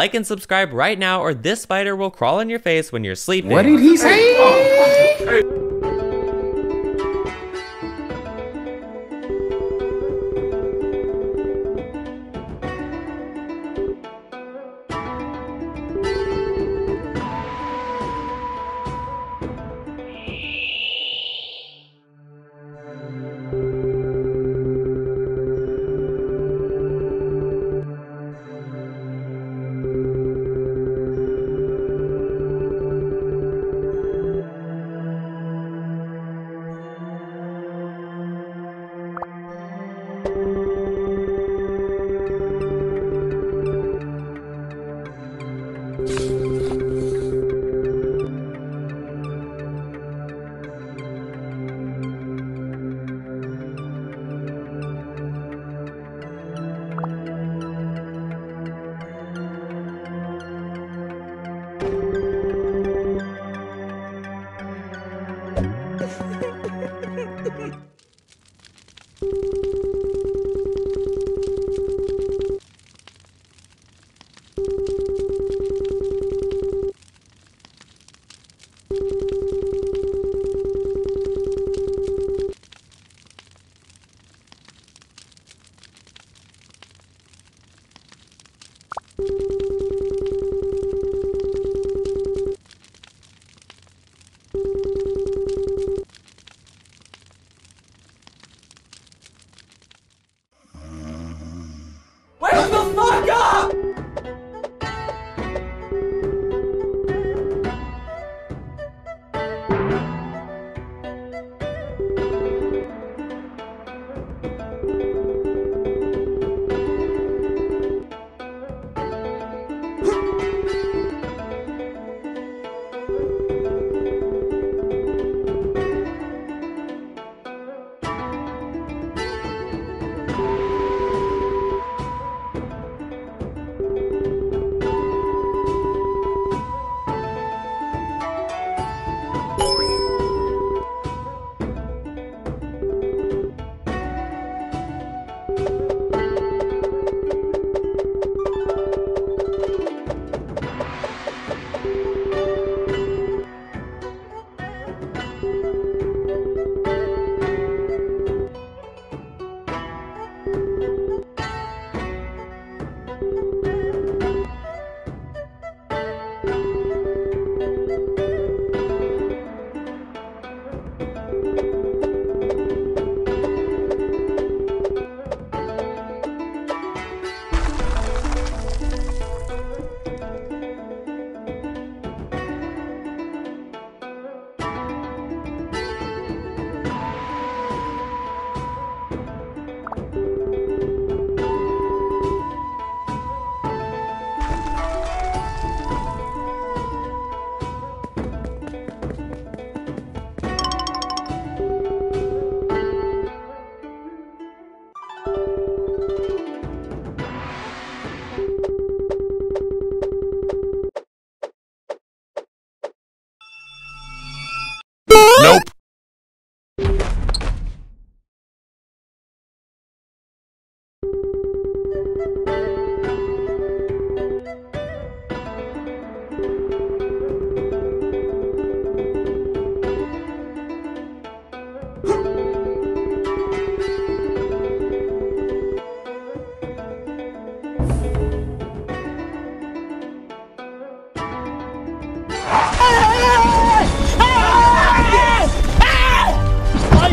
Like and subscribe right now or this spider will crawl in your face when you're sleeping. What did he say? Oh, 呀